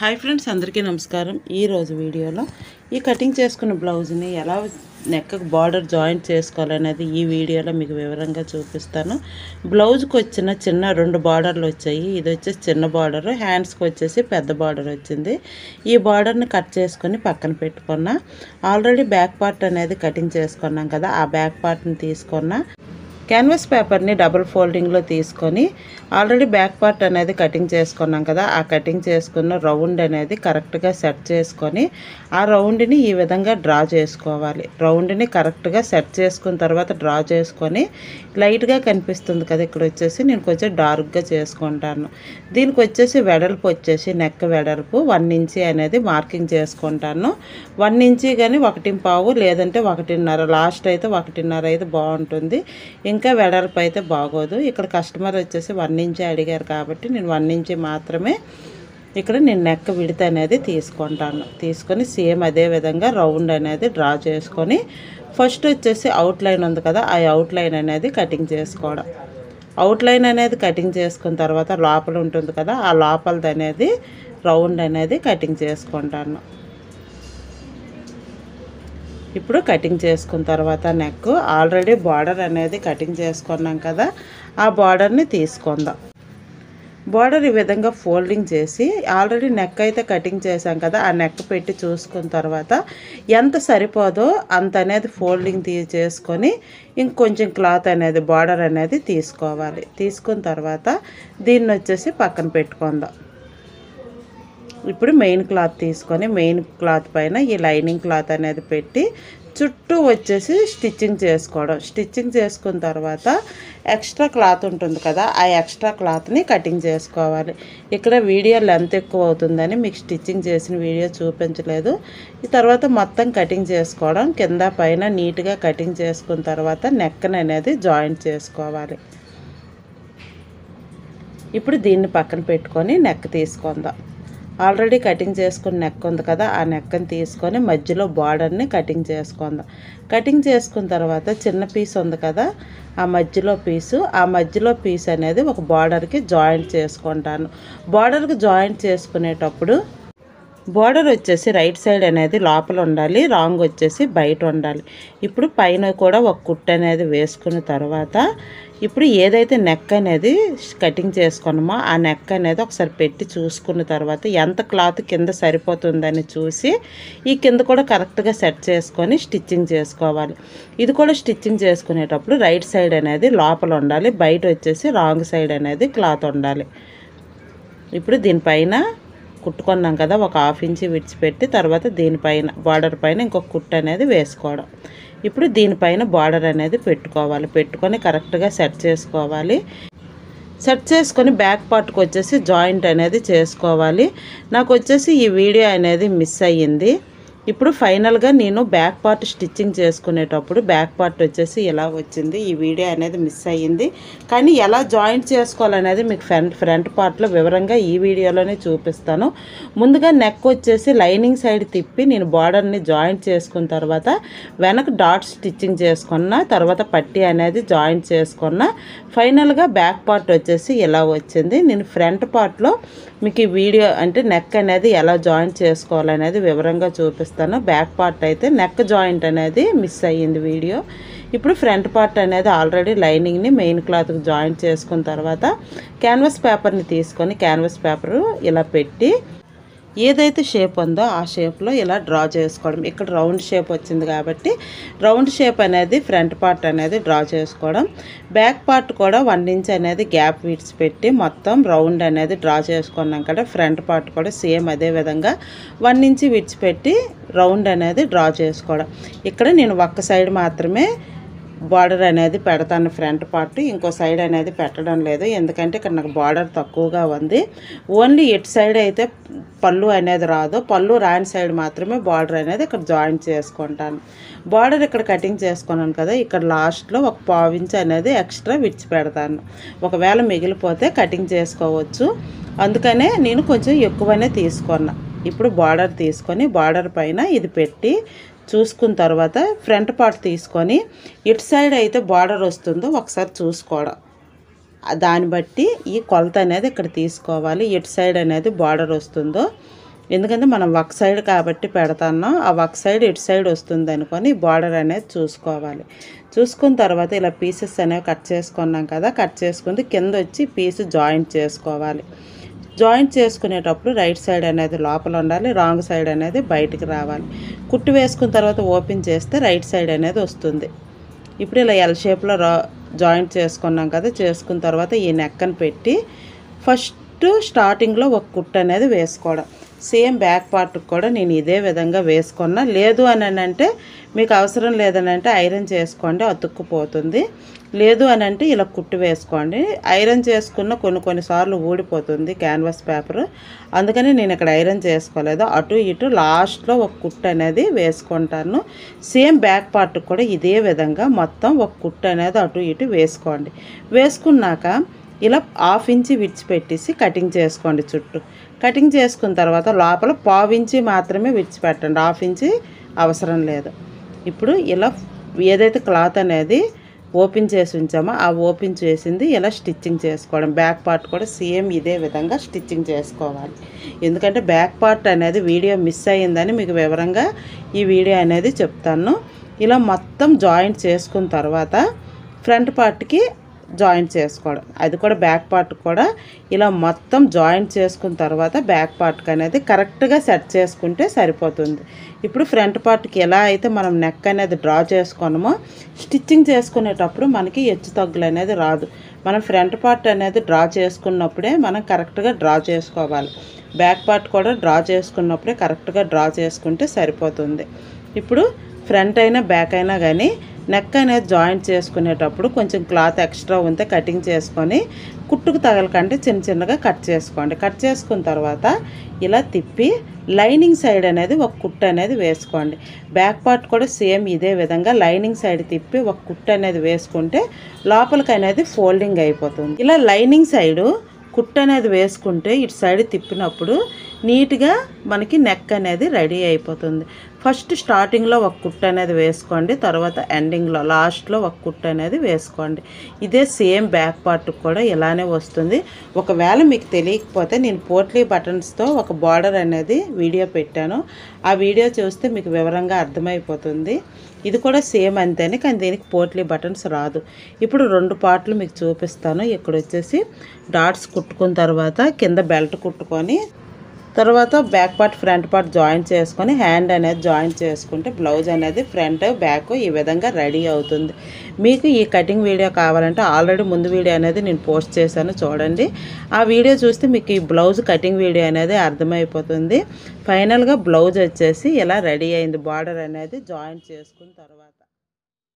Hi friends అందరికీ నమస్కారం. ఈరోజు వీడియోలో ఈ కటింగ్ చేసుకున్న బ్లౌజ్ని ఎలా నెక్కకు బార్డర్ జాయింట్ చేసుకోవాలనేది ఈ వీడియోలో మీకు వివరంగా చూపిస్తాను. బ్లౌజ్కి వచ్చిన చిన్న రెండు బార్డర్లు వచ్చాయి. ఇది వచ్చేసి చిన్న బార్డర్ హ్యాండ్స్కి వచ్చేసి పెద్ద బార్డర్ వచ్చింది. ఈ బార్డర్ని కట్ చేసుకొని పక్కన పెట్టుకున్నా. ఆల్రెడీ బ్యాక్ పార్ట్ అనేది కటింగ్ చేసుకున్నాం కదా ఆ బ్యాక్ పార్ట్ని తీసుకున్నా. క్యాన్వాస్ పేపర్ని డబుల్ ఫోల్డింగ్లో తీసుకొని ఆల్రెడీ బ్యాక్ పార్ట్ అనేది కటింగ్ చేసుకున్నాం కదా ఆ కటింగ్ చేసుకున్న రౌండ్ అనేది కరెక్ట్గా సెట్ చేసుకొని ఆ రౌండ్ని ఈ విధంగా డ్రా చేసుకోవాలి. రౌండ్ని కరెక్ట్గా సెట్ చేసుకున్న తర్వాత డ్రా చేసుకొని లైట్గా కనిపిస్తుంది కదా ఇక్కడ వచ్చేసి నేను కొంచెం డార్క్గా చేసుకుంటాను. దీనికి వచ్చేసి వెడల్పు వచ్చేసి నెక్ వెడల్పు వన్ ఇంచి అనేది మార్కింగ్ చేసుకుంటాను. వన్ ఇంచి కానీ ఒకటి పావు లేదంటే ఒకటిన్నర లాస్ట్ అయితే ఒకటిన్నర అయితే బాగుంటుంది. ఇంకా ఇంకా వెడల్పు అయితే బాగోదు. ఇక్కడ కస్టమర్ వచ్చేసి వన్ ఇంచి అడిగారు కాబట్టి నేను వన్ ఇంచి మాత్రమే ఇక్కడ నేను నెక్క విడత అనేది తీసుకుంటాను. తీసుకొని సేమ్ అదే విధంగా రౌండ్ అనేది డ్రా చేసుకొని ఫస్ట్ వచ్చేసి అవుట్ లైన్ ఉంది కదా ఆ అవుట్ లైన్ అనేది కటింగ్ చేసుకోవడం. అవుట్ లైన్ అనేది కటింగ్ చేసుకున్న తర్వాత లోపల ఉంటుంది కదా ఆ లోపలది అనేది రౌండ్ అనేది కటింగ్ చేసుకుంటాను. ఇప్పుడు కటింగ్ చేసుకున్న తర్వాత నెక్ ఆల్రెడీ బార్డర్ అనేది కటింగ్ చేసుకున్నాం కదా ఆ బార్డర్ని తీసుకుందాం. బార్డర్ ఈ విధంగా ఫోల్డింగ్ చేసి ఆల్రెడీ నెక్ అయితే కటింగ్ చేసాం కదా ఆ నెక్ పెట్టి చూసుకున్న తర్వాత ఎంత సరిపోదో అంత అనేది ఫోల్డింగ్ తీ చేసుకొని ఇంకొంచెం క్లాత్ అనేది బార్డర్ అనేది తీసుకోవాలి. తీసుకున్న తర్వాత దీన్ని వచ్చేసి పక్కన పెట్టుకుందాం. ఇప్పుడు మెయిన్ క్లాత్ తీసుకొని మెయిన్ క్లాత్ పైన ఈ లైనింగ్ క్లాత్ అనేది పెట్టి చుట్టూ వచ్చేసి స్టిచ్చింగ్ చేసుకోవడం. స్టిచ్చింగ్ చేసుకున్న తర్వాత ఎక్స్ట్రా క్లాత్ ఉంటుంది కదా ఆ ఎక్స్ట్రా క్లాత్ని కటింగ్ చేసుకోవాలి. ఇక్కడ వీడియో లెంత్ ఎక్కువ అవుతుందని మీకు స్టిచ్చింగ్ చేసిన వీడియో చూపించలేదు. ఈ తర్వాత మొత్తం కటింగ్ చేసుకోవడం కింద పైన నీట్గా కటింగ్ చేసుకున్న తర్వాత నెక్కన అనేది జాయింట్ చేసుకోవాలి. ఇప్పుడు దీన్ని పక్కన పెట్టుకొని నెక్ తీసుకుందాం. ఆల్రెడీ కటింగ్ చేసుకున్న నెక్ ఉంది కదా ఆ నెక్కని తీసుకొని మధ్యలో బార్డర్ని కటింగ్ చేసుకుందాం. కటింగ్ చేసుకున్న తర్వాత చిన్న పీస్ ఉంది కదా ఆ మధ్యలో పీసు. ఆ మధ్యలో పీస్ అనేది ఒక బార్డర్కి జాయింట్ చేసుకుంటాను. బార్డర్కి జాయింట్ చేసుకునేటప్పుడు బోర్డర్ వచ్చేసి రైట్ సైడ్ అనేది లోపల ఉండాలి రాంగ్ వచ్చేసి బయట ఉండాలి. ఇప్పుడు పైన కూడా ఒక కుట్టు అనేది వేసుకున్న తర్వాత ఇప్పుడు ఏదైతే నెక్ అనేది కటింగ్ చేసుకున్నామో ఆ నెక్ అనేది ఒకసారి పెట్టి చూసుకున్న తర్వాత ఎంత క్లాత్ కింద సరిపోతుందని చూసి ఈ కింద కూడా కరెక్ట్గా సెట్ చేసుకొని స్టిచ్చింగ్ చేసుకోవాలి. ఇది కూడా స్టిచ్చింగ్ చేసుకునేటప్పుడు రైట్ సైడ్ అనేది లోపల ఉండాలి బయట వచ్చేసి రాంగ్ సైడ్ అనేది క్లాత్ ఉండాలి. ఇప్పుడు దీనిపైన కుట్టుకున్నాం కదా ఒక హాఫ్ ఇంచి విడిచిపెట్టి తర్వాత దీనిపైన బార్డర్ పైన ఇంకొక కుట్టు అనేది వేసుకోవడం. ఇప్పుడు దీనిపైన బార్డర్ అనేది పెట్టుకోవాలి. పెట్టుకొని కరెక్ట్గా సెట్ చేసుకోవాలి. సెట్ చేసుకొని బ్యాక్ పార్ట్కి వచ్చేసి జాయింట్ అనేది చేసుకోవాలి. నాకు వచ్చేసి ఈ వీడియో అనేది మిస్ అయ్యింది. ఇప్పుడు ఫైనల్గా నేను బ్యాక్ పార్ట్ స్టిచ్చింగ్ చేసుకునేటప్పుడు బ్యాక్ పార్ట్ వచ్చేసి ఇలా వచ్చింది ఈ వీడియో అనేది మిస్ అయ్యింది. కానీ ఎలా జాయింట్ చేసుకోవాలనేది మీకు ఫ్రంట్ ఫ్రంట్ పార్ట్లో వివరంగా ఈ వీడియోలోనే చూపిస్తాను. ముందుగా నెక్ వచ్చేసి లైనింగ్ సైడ్ తిప్పి నేను బార్డర్ని జాయింట్ చేసుకున్న తర్వాత వెనక డాట్ స్టిచ్చింగ్ చేసుకున్న తర్వాత పట్టీ అనేది జాయింట్ చేసుకున్న ఫైనల్గా బ్యాక్ పార్ట్ వచ్చేసి ఇలా వచ్చింది నేను ఫ్రంట్ పార్ట్లో మీకు ఈ వీడియో అంటే నెక్ అనేది ఎలా జాయింట్ చేసుకోవాలనేది వివరంగా చూపిస్తాను. బ్యాక్ పార్ట్ అయితే నెక్ జాయింట్ అనేది మిస్ అయ్యింది వీడియో. ఇప్పుడు ఫ్రంట్ పార్ట్ అనేది ఆల్రెడీ లైనింగ్ని మెయిన్ క్లాత్కి జాయింట్ చేసుకున్న తర్వాత క్యాన్వాస్ పేపర్ని తీసుకొని క్యాన్వాస్ పేపరు ఇలా పెట్టి ఏదైతే షేప్ ఉందో ఆ షేప్లో ఇలా డ్రా చేసుకోవడం. ఇక్కడ రౌండ్ షేప్ వచ్చింది కాబట్టి రౌండ్ షేప్ అనేది ఫ్రంట్ పార్ట్ అనేది డ్రా చేసుకోవడం. బ్యాక్ పార్ట్ కూడా వన్ ఇంచ్ అనేది గ్యాప్ విడిచిపెట్టి మొత్తం రౌండ్ అనేది డ్రా చేసుకున్నాం కదా ఫ్రంట్ పార్ట్ కూడా సేమ్ అదే విధంగా వన్ ఇంచ్ విడిచిపెట్టి రౌండ్ అనేది డ్రా చేసుకోవడం. ఇక్కడ నేను ఒక్క సైడ్ మాత్రమే బార్డర్ అనేది పెడతాను ఫ్రంట్ పార్ట్ ఇంకో సైడ్ అనేది పెట్టడం లేదు. ఎందుకంటే ఇక్కడ నాకు బార్డర్ తక్కువగా ఉంది. ఓన్లీ ఎటు సైడ్ అయితే పళ్ళు అనేది రాదు. పళ్ళు రాని సైడ్ మాత్రమే బార్డర్ అనేది ఇక్కడ జాయింట్ చేసుకుంటాను. బార్డర్ ఇక్కడ కటింగ్ చేసుకున్నాను కదా ఇక్కడ లాస్ట్లో ఒక పావు అనేది ఎక్స్ట్రా విడిచి పెడతాను. ఒకవేళ మిగిలిపోతే కటింగ్ చేసుకోవచ్చు. అందుకనే నేను కొంచెం ఎక్కువనే తీసుకున్నా. ఇప్పుడు బార్డర్ తీసుకొని బార్డర్ పైన ఇది పెట్టి చూసుకున్న తర్వాత ఫ్రంట్ పార్ట్ తీసుకొని ఇటు సైడ్ అయితే బార్డర్ వస్తుందో ఒకసారి చూసుకోవడం. దాన్ని బట్టి ఈ కొలత అనేది ఇక్కడ తీసుకోవాలి. ఇటు సైడ్ అనేది బార్డర్ వస్తుందో. ఎందుకంటే మనం ఒక సైడ్ కాబట్టి పెడతాన్నాం. ఆ ఒక సైడ్ ఇటు సైడ్ వస్తుంది అనుకొని బార్డర్ అనేది చూసుకోవాలి. చూసుకున్న తర్వాత ఇలా పీసెస్ అనేవి కట్ చేసుకున్నాం కదా కట్ చేసుకుంది. కింద వచ్చి పీస్ జాయింట్ చేసుకోవాలి. జాయింట్ చేసుకునేటప్పుడు రైట్ సైడ్ అనేది లోపల ఉండాలి రాంగ్ సైడ్ అనేది బయటికి రావాలి. కుట్టు వేసుకున్న తర్వాత ఓపెన్ చేస్తే రైట్ సైడ్ అనేది వస్తుంది. ఇప్పుడు ఇలా ఎల్ షేప్లో రా జాయింట్ చేసుకున్నాం కదా చేసుకున్న తర్వాత ఈ నెక్కను పెట్టి ఫస్ట్ స్టార్టింగ్లో ఒక కుట్టు అనేది వేసుకోవడం. సేమ్ బ్యాక్ పార్ట్కి కూడా నేను ఇదే విధంగా వేసుకున్నా. లేదు అని అంటే మీకు అవసరం లేదనంటే ఐరన్ చేసుకోండి అతుక్కుపోతుంది. లేదు అని అంటే ఇలా కుట్టు వేసుకోండి. ఐరన్ చేసుకున్న కొన్ని కొన్నిసార్లు ఊడిపోతుంది క్యాన్వాస్ పేపర్. అందుకని నేను ఇక్కడ ఐరన్ చేసుకోలేదు. అటు ఇటు లాస్ట్లో ఒక కుట్టు అనేది వేసుకుంటాను. సేమ్ బ్యాక్ పార్ట్ కూడా ఇదే విధంగా మొత్తం ఒక కుట్టు అనేది అటు ఇటు వేసుకోండి. వేసుకున్నాక ఇలా హాఫ్ ఇంచి విడిచిపెట్టేసి కటింగ్ చేసుకోండి చుట్టూ. కటింగ్ చేసుకున్న తర్వాత లోపల పావు ఇంచి మాత్రమే విడిచిపెట్టండి. హాఫ్ ఇంచి అవసరం లేదు. ఇప్పుడు ఇలా ఏదైతే క్లాత్ అనేది ఓపెన్ చేసి ఉంచామో ఆ ఓపెన్ చేసింది ఇలా స్టిచ్చింగ్ చేసుకోవడం. బ్యాక్ పార్ట్ కూడా సేమ్ ఇదే విధంగా స్టిచ్చింగ్ చేసుకోవాలి. ఎందుకంటే బ్యాక్ పార్ట్ అనేది వీడియో మిస్ అయ్యిందని మీకు వివరంగా ఈ వీడియో అనేది చెప్తాను. ఇలా మొత్తం జాయింట్ చేసుకున్న తర్వాత ఫ్రంట్ పార్ట్కి జాయింట్ చేసుకోవడం. అది కూడా బ్యాక్ పార్ట్ కూడా ఇలా మొత్తం జాయింట్ చేసుకున్న తర్వాత బ్యాక్ పార్ట్కి అనేది కరెక్ట్గా సెట్ చేసుకుంటే సరిపోతుంది. ఇప్పుడు ఫ్రంట్ పార్ట్కి ఎలా అయితే మనం నెక్ అనేది డ్రా చేసుకున్నామో స్టిచ్చింగ్ చేసుకునేటప్పుడు మనకి హెచ్చు తగ్గులు అనేది రాదు. మనం ఫ్రంట్ పార్ట్ అనేది డ్రా చేసుకున్నప్పుడే మనం కరెక్ట్గా డ్రా చేసుకోవాలి. బ్యాక్ పార్ట్ కూడా డ్రా చేసుకున్నప్పుడే కరెక్ట్గా డ్రా చేసుకుంటే సరిపోతుంది. ఇప్పుడు ఫ్రంట్ అయినా బ్యాక్ అయినా కానీ నెక్ అనేది జాయింట్ చేసుకునేటప్పుడు కొంచెం క్లాత్ ఎక్స్ట్రా ఉంటే కటింగ్ చేసుకొని కుట్టుకు తగలకంటే చిన్న చిన్నగా కట్ చేసుకోండి. కట్ చేసుకున్న తర్వాత ఇలా తిప్పి లైనింగ్ సైడ్ అనేది ఒక కుట్టు అనేది వేసుకోండి. బ్యాక్ పార్ట్ కూడా సేమ్ ఇదే విధంగా లైనింగ్ సైడ్ తిప్పి ఒక కుట్టు అనేది వేసుకుంటే లోపలికి అనేది ఫోల్డింగ్ అయిపోతుంది. ఇలా లైనింగ్ సైడు కుట్టు అనేది వేసుకుంటే ఇటు సైడ్ తిప్పినప్పుడు నీట్గా మనకి నెక్ అనేది రెడీ అయిపోతుంది. ఫస్ట్ స్టార్టింగ్లో ఒక కుట్టు అనేది వేసుకోండి తర్వాత ఎండింగ్లో లాస్ట్లో ఒక కుట్టు అనేది వేసుకోండి. ఇదే సేమ్ బ్యాక్ పార్ట్ కూడా ఇలానే వస్తుంది. ఒకవేళ మీకు తెలియకపోతే నేను పోట్లీ బటన్స్తో ఒక బార్డర్ అనేది వీడియో పెట్టాను. ఆ వీడియో చూస్తే మీకు వివరంగా అర్థమైపోతుంది. ఇది కూడా సేమ్ అంతేనే కానీ దీనికి పోట్లీ బటన్స్ రాదు. ఇప్పుడు రెండు పార్ట్లు మీకు చూపిస్తాను. ఇక్కడ వచ్చేసి డాట్స్ కుట్టుకున్న తర్వాత కింద బెల్ట్ కుట్టుకొని తర్వాత back part front part joint చేసుకొని హ్యాండ్ అనేది జాయింట్ చేసుకుంటే బ్లౌజ్ అనేది ఫ్రంట్ బ్యాక్ ఈ విధంగా రెడీ అవుతుంది. మీకు ఈ కటింగ్ వీడియో కావాలంటే ఆల్రెడీ ముందు వీడియో అనేది నేను పోస్ట్ చేశాను చూడండి. ఆ వీడియో చూస్తే మీకు ఈ బ్లౌజ్ కటింగ్ వీడియో అనేది అర్థమైపోతుంది. ఫైనల్గా బ్లౌజ్ వచ్చేసి ఇలా రెడీ అయింది. బార్డర్ అనేది జాయింట్ చేసుకున్న తర్వాత